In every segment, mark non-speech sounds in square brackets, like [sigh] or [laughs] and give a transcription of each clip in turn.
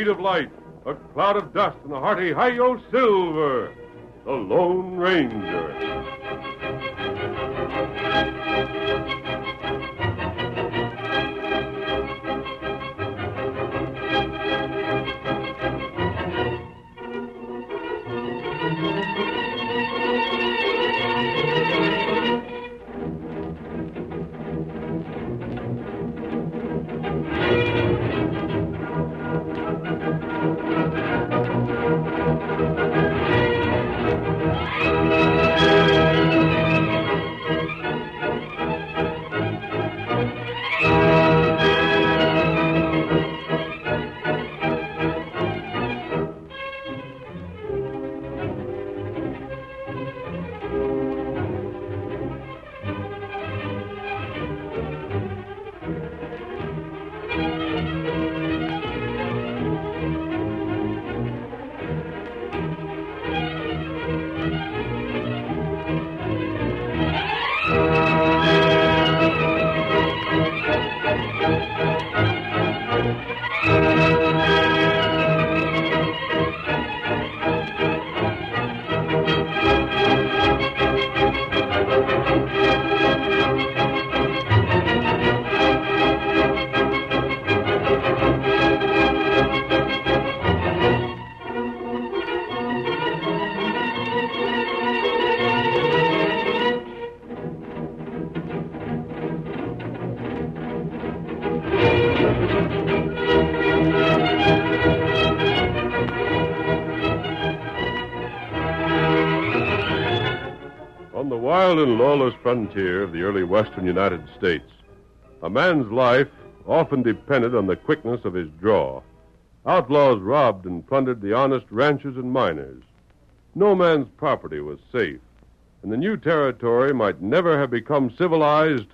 speed of light, a cloud of dust, and a hearty hi-yo silver, the Lone Ranger. Frontier of the early western United States, a man's life often depended on the quickness of his draw. Outlaws robbed and plundered the honest ranchers and miners. No man's property was safe, and the new territory might never have become civilized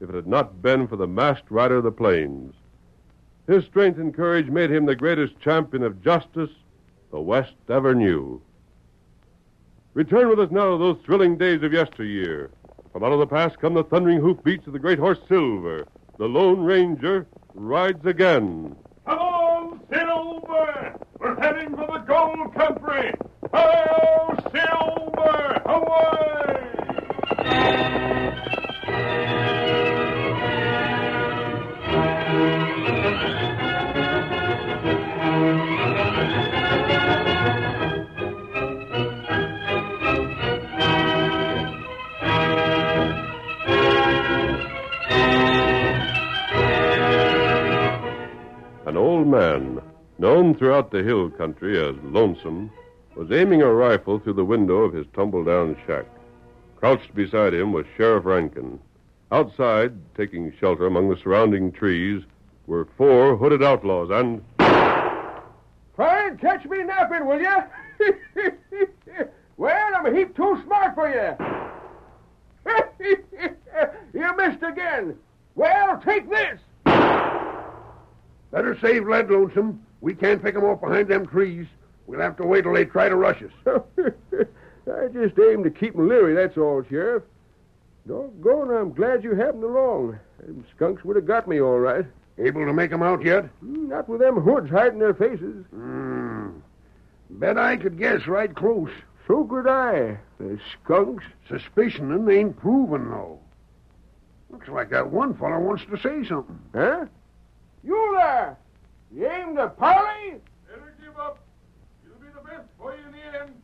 if it had not been for the masked rider of the plains. His strength and courage made him the greatest champion of justice the West ever knew. Return with us now to those thrilling days of yesteryear. From out of the past come the thundering hoofbeats of the great horse Silver. The Lone Ranger rides again. Come on, Silver! We're heading for the gold country! Hello, Silver! Known throughout the hill country as Lonesome, was aiming a rifle through the window of his tumble down shack. Crouched beside him was Sheriff Rankin. Outside, taking shelter among the surrounding trees, were four hooded outlaws and. Try and catch me napping, will you? [laughs] well, I'm a heap too smart for you. [laughs] you missed again. Well, take this. Better save lead, Lonesome. We can't pick 'em off behind them trees. We'll have to wait till they try to rush us. [laughs] I just aim to keep 'em leery, that's all, Sheriff. Doggone, I'm glad you happened along. Them skunks would have got me all right. Able to make 'em out yet? Mm, Not with them hoods hiding their faces. Hmm. Bet I could guess right close. So could I. The skunks. Suspicioning ain't proven, though. Looks like that one feller wants to say something. Huh? You there! You aim to parley? Better give up. It'll be the best for you in the end.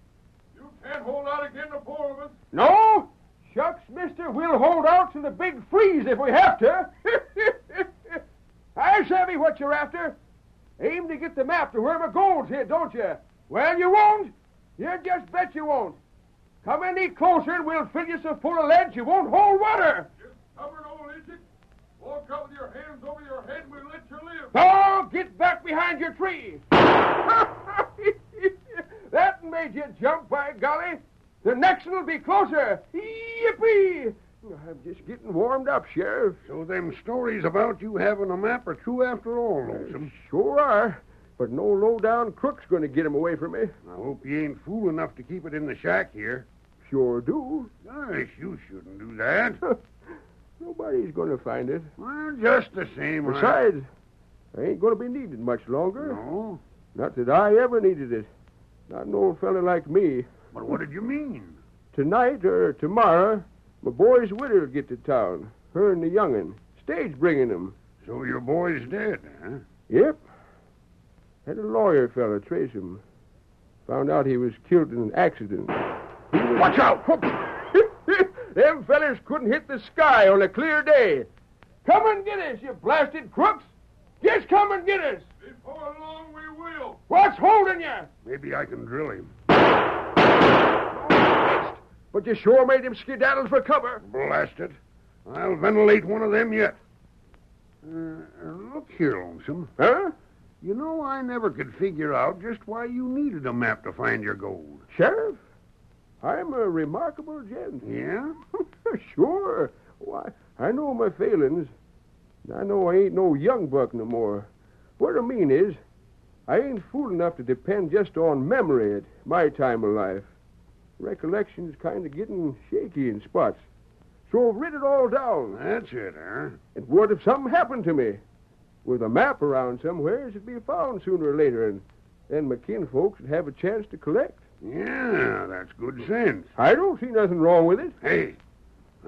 You can't hold out against the four of us. No? Shucks, mister, we'll hold out to the big freeze if we have to. [laughs] I savvy what you're after. Aim to get the map to where my gold's hid, don't you? Well, you won't. You just bet you won't. Come any closer and we'll fill you so full of lead you won't hold water. Just stubborn old idiot. Walk out with your hands over your head and we'll let you live. Oh, get back behind your tree. [laughs] that made you jump, by golly. The next one will be closer. Yippee! I'm just getting warmed up, Sheriff. So them stories about you having a map are true after all, Lonesome. Sure are. But no low-down crook's going to get 'em away from me. I hope you ain't fool enough to keep it in the shack here. Sure do. Gosh, you shouldn't do that. [laughs] Nobody's going to find it. well, just the same. I- Besides, I ain't going to be needed much longer. No? Not that I ever needed it. Not an old fella like me. But what did you mean? Tonight or tomorrow, my boy's widow'll get to town. Her and the young'un. Stage bringing him. So your boy's dead, huh? Yep. Had a lawyer fella trace him. Found out he was killed in an accident. Watch out! Them fellas couldn't hit the sky on a clear day. Come and get us, you blasted crooks! Just come and get us! Before long we will. What's holding you? Maybe I can drill him. But you sure made him skedaddle for cover. Blast it. I'll ventilate one of them yet. Uh, look here, Lonesome. Huh? You know, I never could figure out just why you needed a map to find your gold. Sheriff, I'm a remarkable gent. Yeah? [laughs] sure. Why, I know my failings. I know I ain't no young buck no more. What I mean is, I ain't fool enough to depend just on memory at my time of life. Recollection's kind of getting shaky in spots. So I've writ it all down. That's it, huh? And what if something happened to me? With a map around somewhere, it'd be found sooner or later, and then my kinfolks would have a chance to collect. Yeah, that's good sense. I don't see nothing wrong with it. Hey,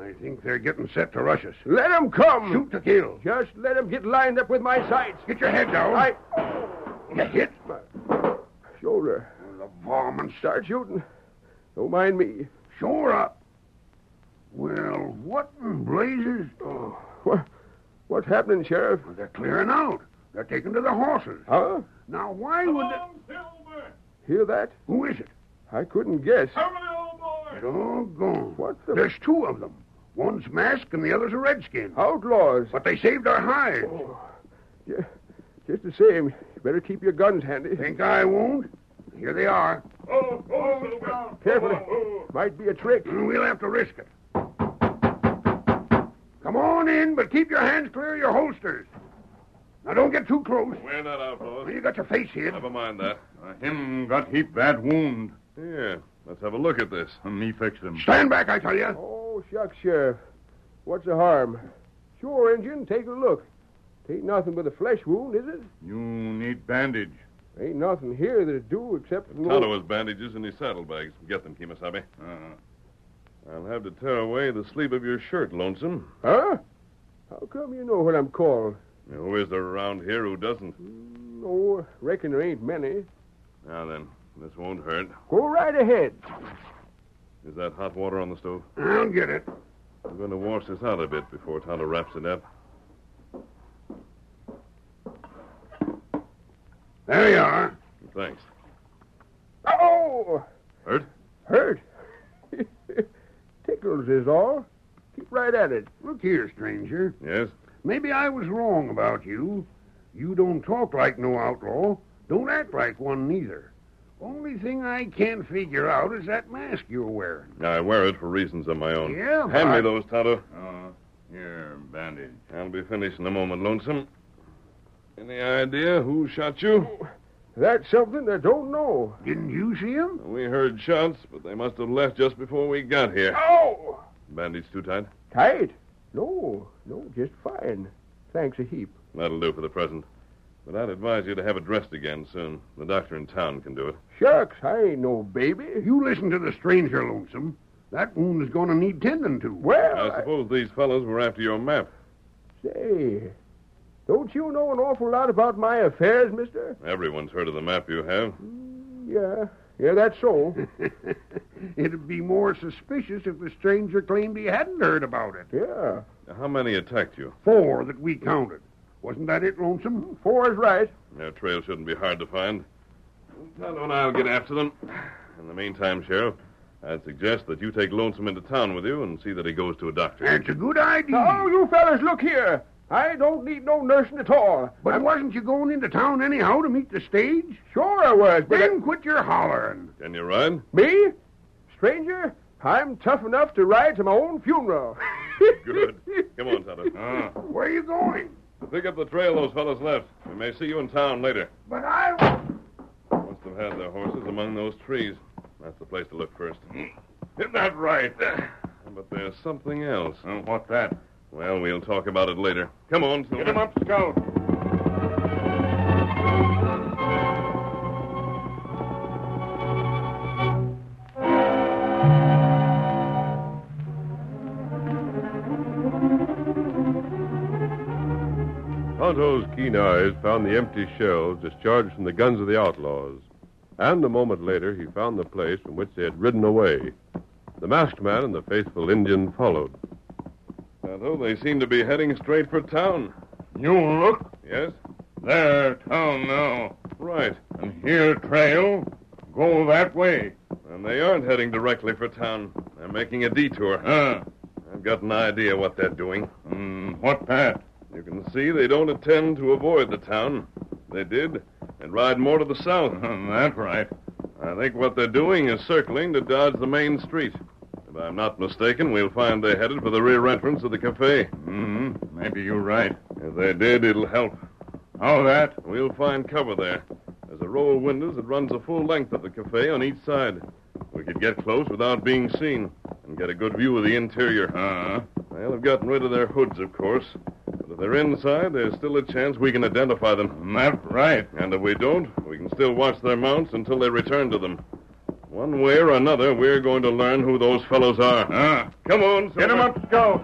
I think they're getting set to rush us. Let 'em come. Shoot to kill. Just let 'em get lined up with my sights. Get your head down. I. You hit? Shoulder. The varmint. Start shooting. Don't mind me. Sure up. Well, what in blazes? Oh, what, what's happening, Sheriff? They're clearing out. They're taking to the horses. Huh? Now, why Come would they... on, Silver. Hear that? Who is it? I couldn't guess. Hurry, old boy. Doggone. What the- There's two of them. One's masked and the other's a redskin. Outlaws. But they saved our hides. Oh, ju- just the same, you better keep your guns handy. Think I won't? Here they are. Oh, oh, Silver. Carefully. Oh, Might be a trick. And we'll have to risk it. Come on in, but keep your hands clear of your holsters. Now, don't get too close. We're not outlaws. You got your face hid. Never mind that. Uh, him got heap bad wound. Yeah, let's have a look at this. Me fix him. Stand back, I tell you. Oh, shucks, Sheriff. What's the harm? Sure, Injun, take a look. Ain't nothing but a flesh wound, is it? You need bandage. Ain't nothing here that'll do except... an Tonto has bandages in his saddlebags. Get them, Kemo Sabe. Uh, I'll have to tear away the sleeve of your shirt, Lonesome. Huh? How come you know what I'm called? Who is there around here who doesn't? No, reckon there ain't many. Now then, this won't hurt. Go right ahead. Is that hot water on the stove? I'll get it. I'm going to wash this out a bit before Tonto wraps it up. There you are. Thanks. Oh! Hurt? Hurt. [laughs] Tickles is all. Keep right at it. Look here, stranger. Yes? Maybe I was wrong about you. You don't talk like no outlaw. Don't act like one neither. Only thing I can't figure out is that mask you're wearing. I wear it for reasons of my own. Yeah, Hand me but- those, Tonto. uh, here, bandage. I'll be finished in a moment, Lonesome. Any idea who shot you? That's something I don't know. Didn't you see him? We heard shots, but they must have left just before we got here. Oh! Bandage too tight? Tight? No, no, just fine. Thanks a heap. That'll do for the present. But I'd advise you to have it dressed again soon. The doctor in town can do it. Shucks, I ain't no baby. You listen to the stranger, Lonesome. That wound is going to need tending to. Well, I suppose these fellows were after your map. say, don't you know an awful lot about my affairs, mister? Everyone's heard of the map you have. Mm, yeah, yeah, that's so. [laughs] It'd be more suspicious if the stranger claimed he hadn't heard about it. Yeah, How many attacked you? Four that we counted. Wasn't that it, Lonesome? four is right. Their trail shouldn't be hard to find. Tonto and I'll get after them. In the meantime, Sheriff, I'd suggest that you take Lonesome into town with you and see that he goes to a doctor. That's a good idea. Oh, you fellas, look here. I don't need no nursing at all. But I... wasn't you going into town anyhow to meet the stage? Sure I was, but Then quit your hollering. Can you ride? me, stranger, I'm tough enough to ride to my own funeral. [laughs] Good. Come on, Tonto. Uh, [laughs] Where are you going? Pick up the trail those fellows left. We may see you in town later. But I. Must have had their horses among those trees. That's the place to look first. isn't that right? [sighs] But there's something else. Uh, what's that? Well, we'll talk about it later. Come on, Get him up, Scout. Keen eyes found the empty shells discharged from the guns of the outlaws. And a moment later, he found the place from which they had ridden away. The masked man and the faithful Indian followed. Tonto, they seem to be heading straight for town. You look. Yes? There, town now. Right. And here, trail. Go that way. And they aren't heading directly for town. They're making a detour. Huh. I've got an idea what they're doing. Hmm, what that? See they don't intend to avoid the town. They did, and ride more to the south. [laughs] That's right. I think what they're doing is circling to dodge the main street. If I'm not mistaken, we'll find they're headed for the rear entrance of the cafe. Hmm, maybe you're right. If they did, it'll help. How that? We'll find cover there. There's a row of windows that runs the full length of the cafe on each side. We could get close without being seen and get a good view of the interior. Uh-huh. They'll have gotten rid of their hoods, of course. They're inside, there's still a chance we can identify them. That's right. And if we don't, we can still watch their mounts until they return to them. One way or another, we're going to learn who those fellows are. Huh? Come on, Get him up, Go.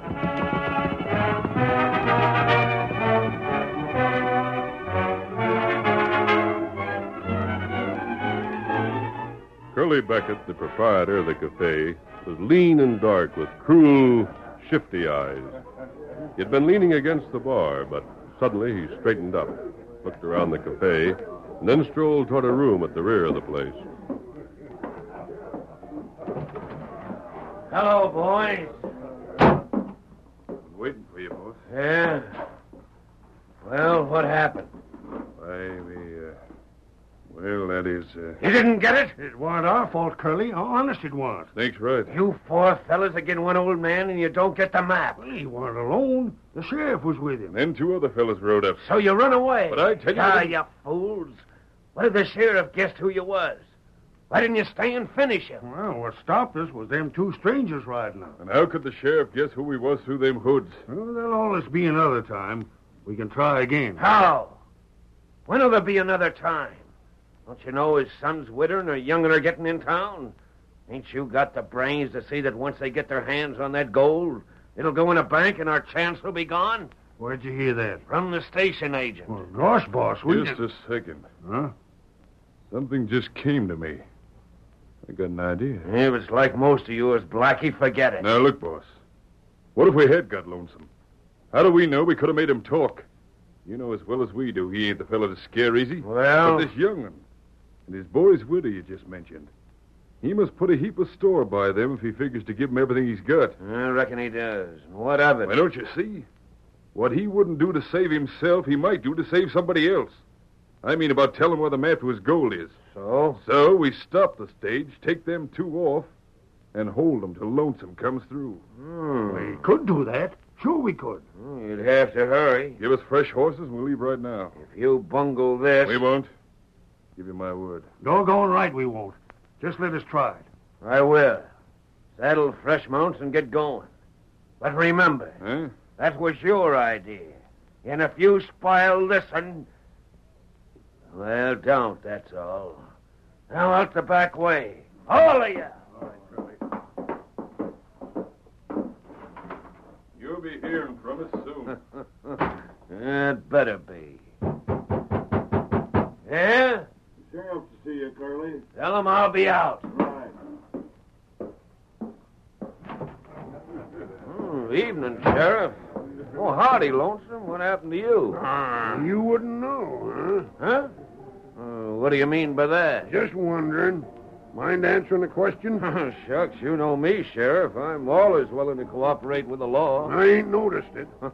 Curly Beckett, the proprietor of the cafe, was lean and dark with cruel, shifty eyes. He had been leaning against the bar, but suddenly he straightened up, looked around the cafe, and then strolled toward a room at the rear of the place. Hello, boys. Waiting for you, boss. Yeah. Well, what happened? Why, we, uh, well, that is, uh, You didn't get it? It wasn't our fault, Curly. Honest it was. Snake's right. You four fellas again one old man and you don't get the map. Well, he wasn't alone. The sheriff was with him. Then two other fellas rode up. So you run away. But I tell you- Ah, you fools. What if the sheriff guessed who you was? Why didn't you stay and finish him? Well, what stopped us was them two strangers riding up. And how could the sheriff guess who we was through them hoods? Well, there'll always be another time. We can try again. How? When'll there be another time? Don't you know his son's widowing or young'un are getting in town? Ain't you got the brains to see that once they get their hands on that gold, it'll go in a bank and our chance will be gone? Where'd you hear that? From the station agent. Well, gosh, boss, we Just a second. Huh? Something just came to me. I got an idea. If it's like most of you, as Blackie, forget it. Now, look, boss. What if we had got lonesome? How do we know we could have made him talk? You know as well as we do he ain't the fellow to scare easy. Well, But this young one, and his boy's widow you just mentioned, he must put a heap of store by them if he figures to give 'em everything he's got. I reckon he does. What of it? Why, don't you see? What he wouldn't do to save himself, he might do to save somebody else. I mean about telling where the map to his gold is. So? So we stop the stage, take them two off, and hold 'em till Lonesome comes through. Hmm. We could do that. Sure we could. You'd have to hurry. Give us fresh horses, and we'll leave right now. If you bungle this. We won't. Give you my word. Doggone right we won't. Just let us try it. I will. Saddle fresh mounts and get going. But remember, Huh? that was your idea. And if you spoil this one. Well, don't, that's all. Now out the back way. All of you. [laughs] You'll be hearing from us soon. [laughs] it better be. Yeah? Sheriff to see you, Curly. Tell him I'll be out. Right. Hmm, evening, Sheriff. Oh, howdy, Lonesome. What happened to you? You wouldn't know, Huh? Uh, what do you mean by that? Just wondering. Mind answering the question? [laughs] Shucks, you know me, Sheriff. I'm always willing to cooperate with the law. I ain't noticed it. [laughs]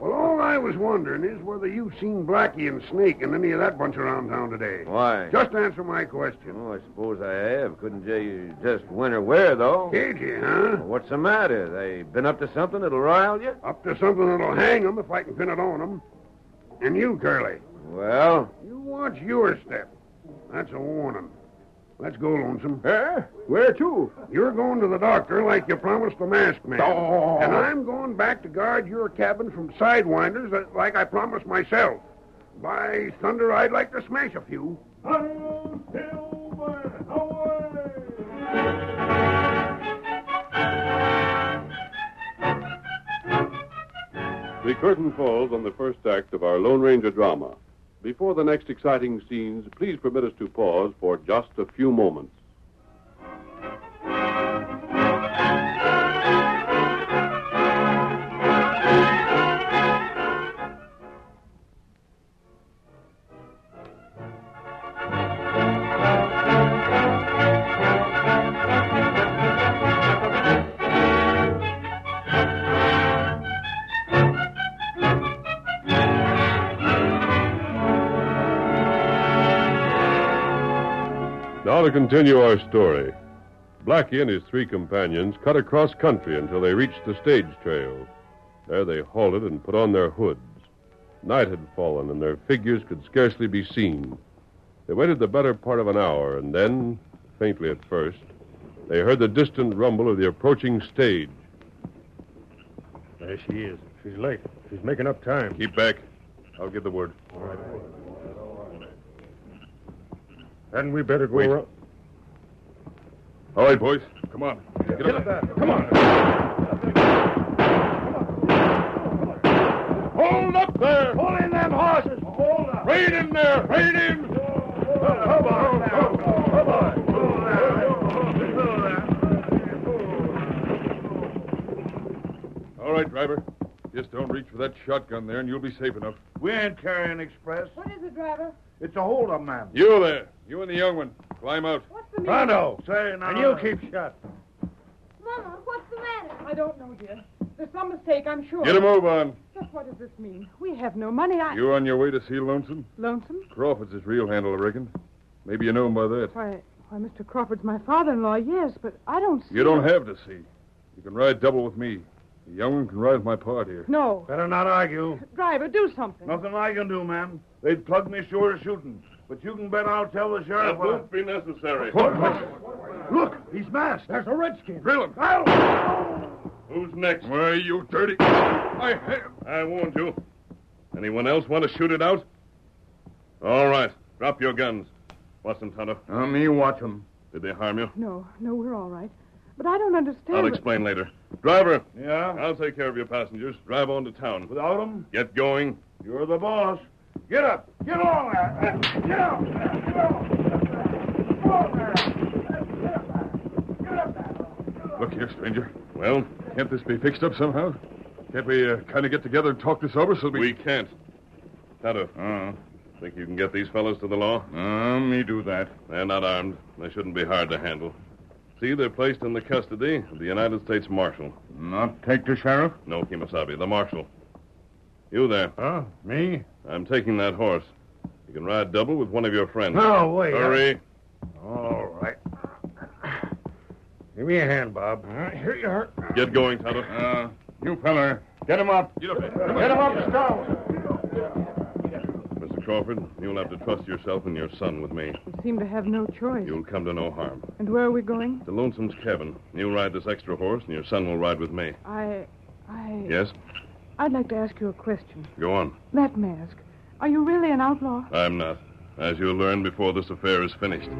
Well, all I was wondering is whether you've seen Blackie and Snake and any of that bunch around town today. Why? Just answer my question. Oh, I suppose I have. Couldn't you just when or where, though. Cagey, huh? What's the matter? They been up to something that'll rile you? Up to something that'll hang 'em if I can pin it on 'em. And you, Curly, Well, you watch your step. That's a warning. Let's go, Lonesome. Huh? Where to? You're going to the doctor like you promised the masked man. Oh. And I'm going back to guard your cabin from sidewinders like I promised myself. By thunder, I'd like to smash a few. The curtain falls on the first act of our Lone Ranger drama. Before the next exciting scenes, please permit us to pause for just a few moments. Now to continue our story. Blackie and his three companions cut across country until they reached the stage trail. There they halted and put on their hoods. Night had fallen, and their figures could scarcely be seen. They waited the better part of an hour, and then, faintly at first, they heard the distant rumble of the approaching stage. There she is. She's late. She's making up time. Keep back. I'll give the word. Hadn't we better go Wait. around? All right, boys. Come on. Get up. Come on. Hold up there! Pull in them horses! Hold up! Raid him there! Raid him! Come on! Come on! All right, driver. Just don't reach for that shotgun there, and you'll be safe enough. We ain't carrying express. What is it, driver? It's a hold-up, man. You there. You and the young one. Climb out. What's the Pronto. Say now. And you keep shut. Mama, what's the matter? I don't know, dear. There's some mistake, I'm sure. Get a move on. Just what does this mean? We have no money. I... You on your way to see Lonesome? Lonesome? Crawford's his real handle, I reckon. Maybe you know him by that. Why, why, Mr. Crawford's my father-in-law, yes, but I don't see... You don't have to see. You can ride double with me. The young one can ride with my part here. No. Better not argue. Driver, do something. Nothing I can do, ma'am. They'd plug me sure as shooting. But you can bet I'll tell the sheriff. what I- be necessary. Look, he's masked. There's a redskin. Drill him. Who's next? Why, you dirty... I have. I warned you. Anyone else want to shoot it out? All right. Drop your guns. Watch them, Tonto. Uh, me watch him. Did they harm you? No, no, we're all right. But I don't understand... I'll what- explain later. Driver, Yeah? I'll take care of your passengers. Drive on to town. Without him? Get going. You're the boss. Get up. Get on there. Get up. Get up. Come on there. Get up there. Look here, stranger. Well, can't this be fixed up somehow? Can't we uh, kind of get together and talk this over so we... We can't. Tonto, Uh, think you can get these fellows to the law? uh, me do that. They're not armed. They shouldn't be hard to handle. See, they're placed in the custody of the United States Marshal. Not take the sheriff? No, Kemo Sabe, the Marshal. You there. Huh? Me? I'm taking that horse. You can ride double with one of your friends. No, wait. Hurry. All right. Give me a hand, Bob. here you are. Get going, Tonto. Uh, you feller. Get him up. Get up. Get him up, Stone. Mr. Crawford, you'll have to trust yourself and your son with me. You seem to have no choice. You'll come to no harm. And where are we going? To Lonesome's cabin. You'll ride this extra horse, and your son will ride with me. I... I... Yes? I'd like to ask you a question. Go on. That mask. Are you really an outlaw? I'm not. As you'll learn before this affair is finished.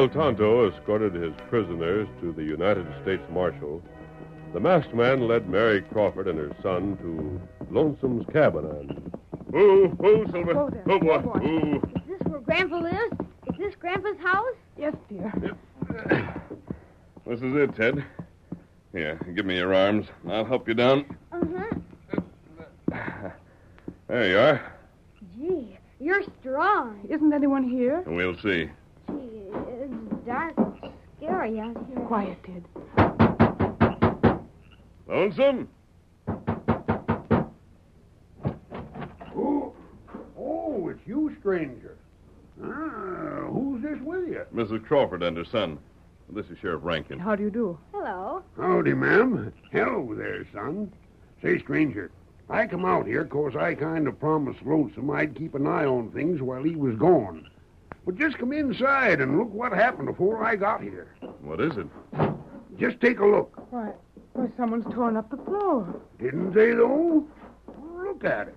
While Tonto escorted his prisoners to the United States Marshal, the masked man led Mary Crawford and her son to Lonesome's cabin and. Ooh, ooh, Silver. Go there. Oh, boy. Go, boy. Ooh. Is this where Grandpa lives? Is this Grandpa's house? Yes, dear. This is it, Ted. Here, give me your arms. I'll help you down. Uh-huh. There you are. Gee, you're strong. Isn't anyone here? We'll see. Scary out here. Quiet, Ted. Lonesome? Oh, oh, it's you, stranger. Ah, who's this with you? Mrs. Crawford and her son. This is Sheriff Rankin. How do you do? Hello. Howdy, ma'am. Hello there, son. Say, stranger, I come out here, here 'cause I kind of promised Lonesome I'd keep an eye on things while he was gone. But just come inside and look what happened before I got here. What is it? Just take a look. Why, why, someone's torn up the floor. Didn't they, though? Look at it.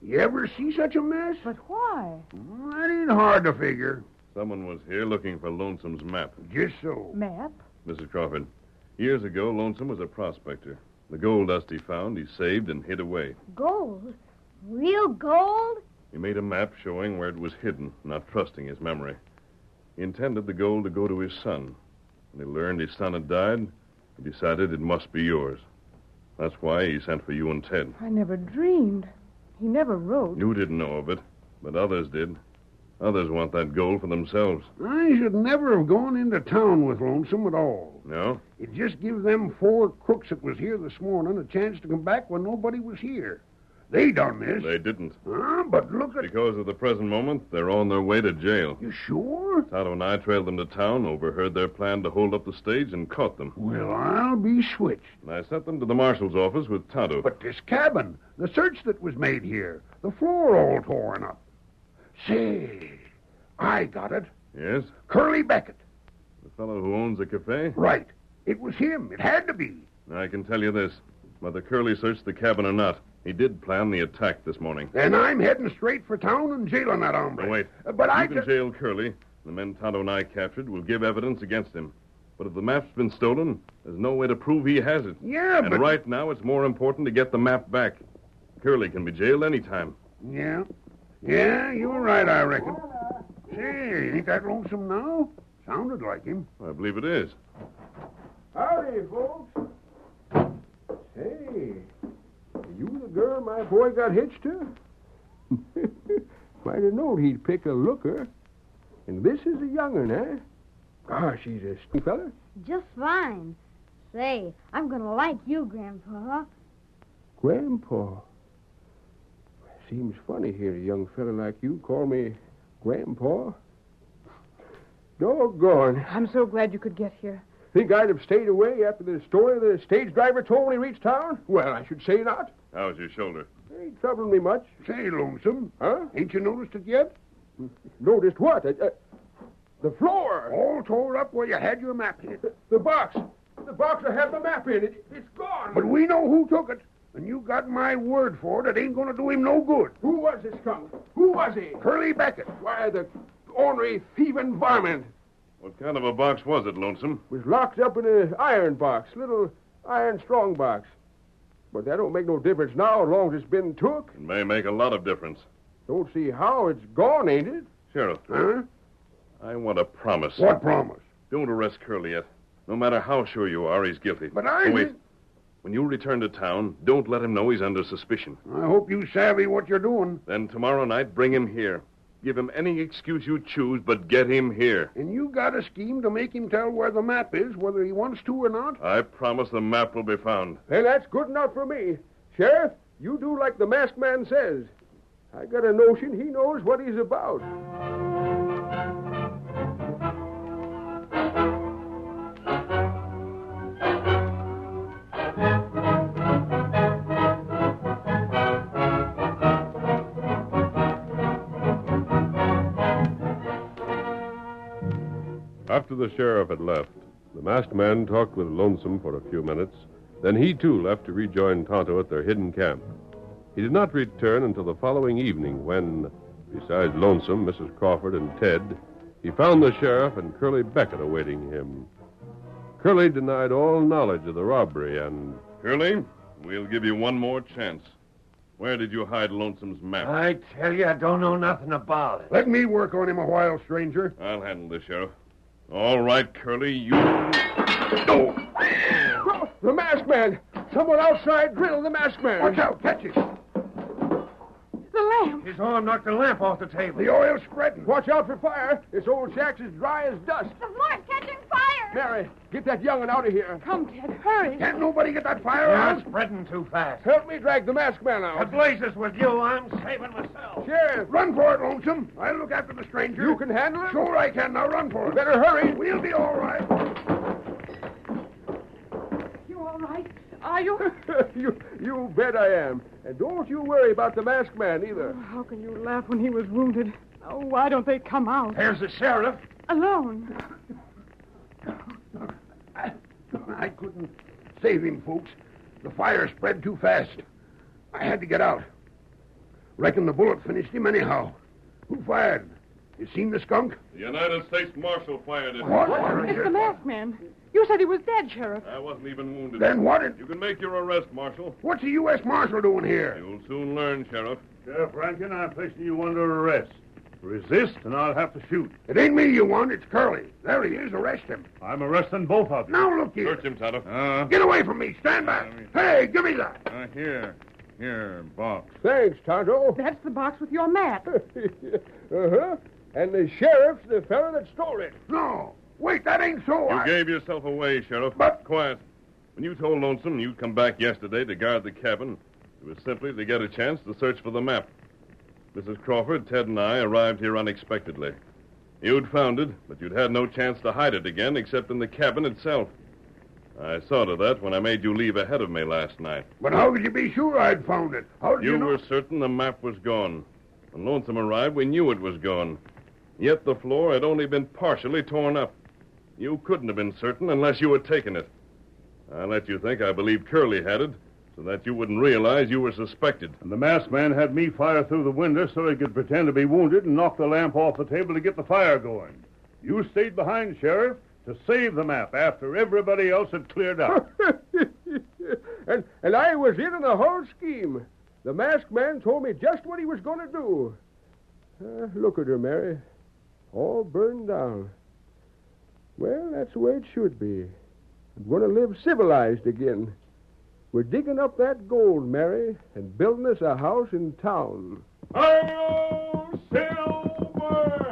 You ever see such a mess? But why? That ain't hard to figure. Someone was here looking for Lonesome's map. Just so. Map? Mrs. Crawford, years ago, Lonesome was a prospector. The gold dust he found, he saved and hid away. Gold? Real gold? He made a map showing where it was hidden, not trusting his memory. He intended the gold to go to his son. When he learned his son had died, he decided it must be yours. That's why he sent for you and Ted. I never dreamed. He never wrote. You didn't know of it, but others did. Others want that gold for themselves. I should never have gone into town with Lonesome at all. No? It just gives them four crooks that was here this morning a chance to come back when nobody was here. They done this. They didn't. Huh? But look at... Because of the present moment, they're on their way to jail. You sure? Tonto and I trailed them to town, overheard their plan to hold up the stage, and caught them. Well, I'll be switched. And I sent them to the marshal's office with Tonto. But this cabin, the search that was made here, the floor all torn up. Say, I got it. Yes? Curly Beckett. The fellow who owns the cafe? Right. It was him. It had to be. I can tell you this. Whether Curly searched the cabin or not, he did plan the attack this morning. And I'm heading straight for town and jailing that hombre. Now, wait. Uh, but you I can jail Curly. The men Tonto and I captured will give evidence against him. But if the map's been stolen, there's no way to prove he has it. Yeah, and but... right now, it's more important to get the map back. Curly can be jailed any time. Yeah. Yeah, you're right, I reckon. Say, ain't that lonesome now? Sounded like him. I believe it is. Howdy, folks. Hey, are you the girl my boy got hitched to? [laughs] Might have known he'd pick a looker. And this is a young'un, eh? Gosh, he's a sweet fella. Just fine. Say, I'm gonna like you, Grandpa. Grandpa. Seems funny hearing a young fella like you call me Grandpa. Doggone. I'm so glad you could get here. Think I'd have stayed away after the story the stage driver told when he reached town? Well, I should say not. How's your shoulder? Ain't troubling me much. Say, lonesome. Huh? Ain't you noticed it yet? Noticed what? Uh, uh, the floor. All tore up where you had your map in. The, the box. The box I had the map in. It, it's gone. But we know who took it. And you got my word for it. It ain't going to do him no good. Who was this skunk? Who was he? Curly Beckett. Why, the ornery, thieving varmint. What kind of a box was it, Lonesome? It Was locked up in an iron box, little iron strong box. But that don't make no difference now, as long as it's been took. It may make a lot of difference. Don't see how it's gone, ain't it? Sheriff, Huh? I want a promise. What promise? Don't arrest Curly yet. No matter how sure you are, he's guilty. But I... Oh, wait. When you return to town, don't let him know he's under suspicion. I hope you savvy what you're doing. Then tomorrow night, bring him here. Give him any excuse you choose, but get him here. And you got a scheme to make him tell where the map is, whether he wants to or not? I promise the map will be found. Then that's good enough for me. Sheriff, you do like the masked man says. I got a notion he knows what he's about. After the sheriff had left, the masked man talked with Lonesome for a few minutes. Then he too left to rejoin Tonto at their hidden camp. He did not return until the following evening when, besides Lonesome, Mrs. Crawford, and Ted, he found the sheriff and Curly Beckett awaiting him. Curly denied all knowledge of the robbery and. Curly, we'll give you one more chance. Where did you hide Lonesome's map? I tell you, I don't know nothing about it. Let me work on him a while, stranger. I'll handle this, Sheriff. All right, Curly, you. Oh, the masked man! Someone outside drilled the masked man. Watch out, catch it. The lamp. His arm knocked the lamp off the table. The oil's spreading. Watch out for fire. This old shack's as dry as dust. The floor's catching fire. Mary, get that young'un out of here. Come, Ted, hurry. Can't nobody get that fire You're spreading too fast. Help me drag the masked man out. The out. blazes with you, I'm saving myself. Sheriff, Run for it, Lonesome. I'll look after the stranger. you can handle it? Sure I can. Now run for it. Better hurry. We'll be all right. You all right? Are you? [laughs] you, you bet I am. And don't you worry about the masked man either. Oh, how can you laugh when he was wounded? Oh, why don't they come out? There's the sheriff. Alone. I couldn't save him, folks. The fire spread too fast. I had to get out. Reckon the bullet finished him anyhow. Who fired? You seen the skunk? The United States Marshal fired it. What? It's the masked man. You said he was dead, Sheriff. I wasn't even wounded. Then what? Did, You can make your arrest, Marshal. what's the U.S. Marshal doing here? You'll soon learn, Sheriff. Sheriff Rankin, I'm placing you under arrest. Resist, and I'll have to shoot. It ain't me you want, it's Curly. There he is. Arrest him. I'm arresting both of you. Now look here. Search him, Tonto. Uh, Get away from me. Stand back. Hey, give me that. uh, here. Here, box. Thanks, Tonto. That's the box with your map. [laughs] uh-huh. And the sheriff's the fellow that stole it. No. Wait, that ain't so. You I... gave yourself away, Sheriff. But- Quiet. When you told Lonesome you'd come back yesterday to guard the cabin, it was simply to get a chance to search for the map. Mrs. Crawford, Ted, and I arrived here unexpectedly. You'd found it, but you'd had no chance to hide it again except in the cabin itself. I saw to that when I made you leave ahead of me last night. But how could you be sure I'd found it? How did you, You know? were certain the map was gone. When Lonesome arrived, we knew it was gone. Yet the floor had only been partially torn up. You couldn't have been certain unless you had taken it. I let you think I believed Curly had it, so that you wouldn't realize you were suspected. And the masked man had me fire through the window so he could pretend to be wounded and knock the lamp off the table to get the fire going. You stayed behind, Sheriff, to save the map after everybody else had cleared out. [laughs] and and I was in on the whole scheme. The masked man told me just what he was going to do. Uh, look at her, Mary. All burned down. Well, that's the way it should be. I'm going to live civilized again. We're digging up that gold, Mary, and building us a house in town. Hi-yo, Silver!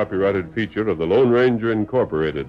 Copyrighted feature of the Lone Ranger Incorporated.